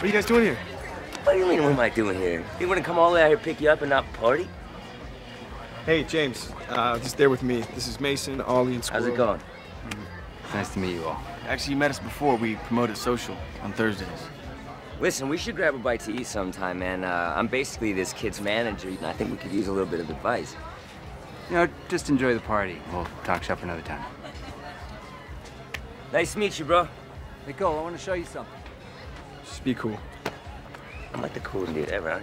What are you guys doing here? What do you mean, what am I doing here? You want to come all the way out here to pick you up and not party? Hey, James. Uh, just there with me. This is Mason, Ollie, and Squirrel. How's it going? Nice to meet you all. Actually, you met us before. We promoted social on Thursdays. Listen, we should grab a bite to eat sometime, man. Uh, I'm basically this kid's manager, and I think we could use a little bit of advice. You know, just enjoy the party. We'll talk shop another time. Nice to meet you, bro. Hey, Cole, I want to show you something. Be cool. I'm like the coolest dude ever.